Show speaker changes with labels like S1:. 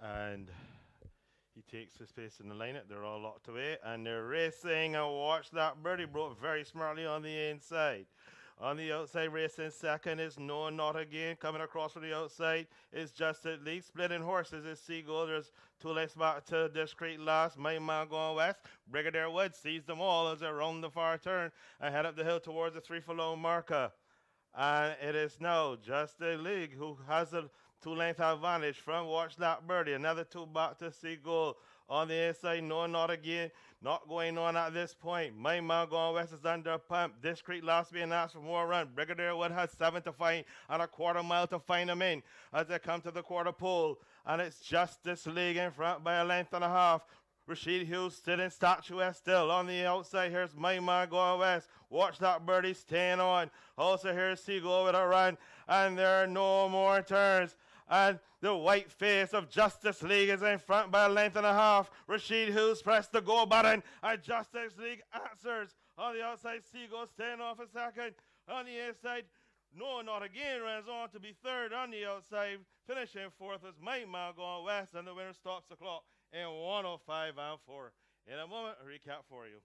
S1: and he takes his place in the lineup. They're all locked away, and they're racing. And watch that birdie broke very smartly on the inside. On the outside, racing second is No Not Again. Coming across from the outside is Justice League. Splitting horses is Seagull. There's two lengths back to Discreet last. My man going west. Brigadier Wood sees them all as they round the far turn and head up the hill towards the three for furlong marker. And it is now Justice League who has a two length advantage from Watch That Birdie. Another two back to Seagull on the inside. No, not again. Not going on at this point. My man going west is under pump. Discreet last being asked for more run. Brigadier Wood has seven to find and a quarter mile to find them in as they come to the quarter pole. And it's Justice League in front by a length and a half. Rashid Hughes sitting statuesque still on the outside. Here's my man going west. Watch that birdie staying on. Also here's Seagull with a run. And there are no more turns and the white face of Justice League is in front by a length and a half. Rashid Hughes pressed the go button, and Justice League answers. On the outside, Seagull staying off a second. On the inside, no, not again, runs on to be third on the outside. Finishing fourth is Mike going west, and the winner stops the clock in 105 and 4. In a moment, a recap for you.